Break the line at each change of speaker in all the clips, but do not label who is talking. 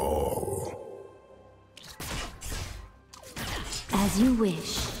all.
As you wish.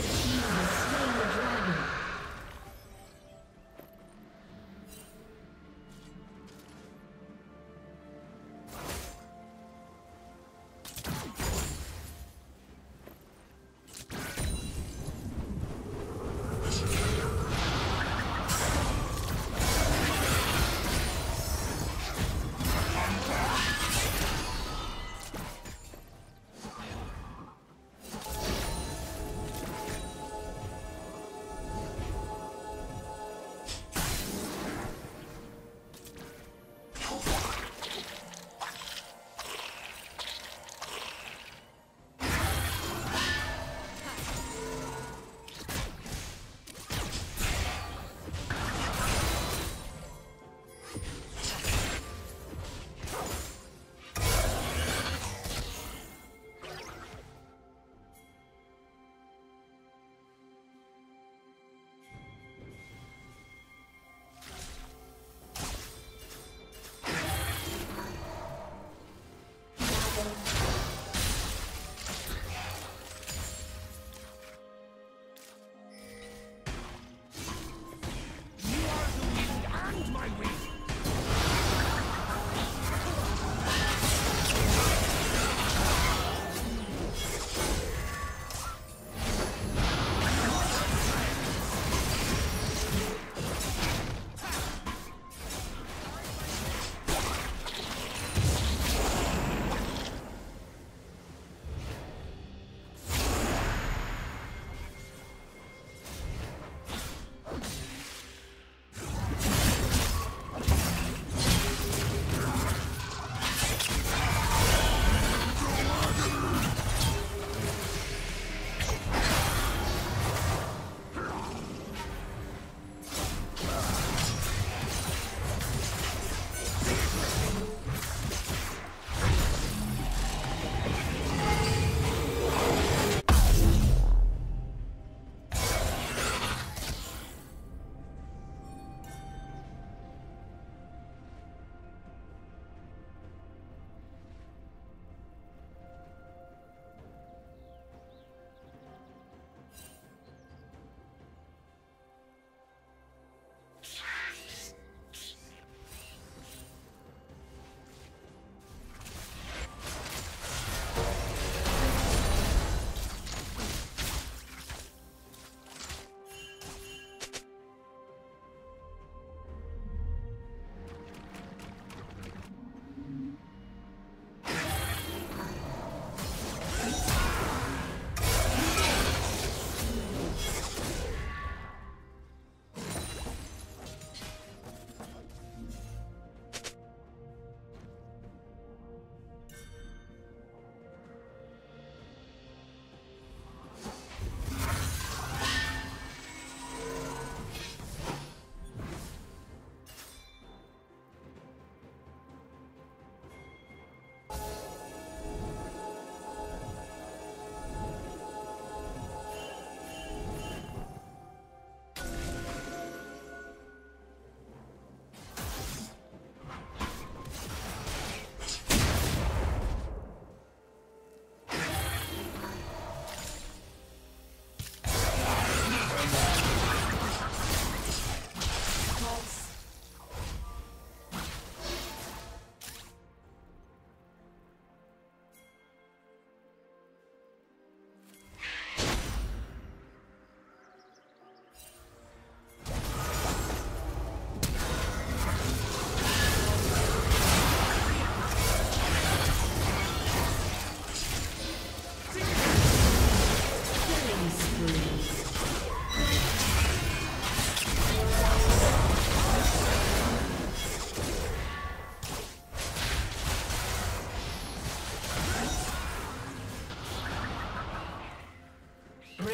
Red team.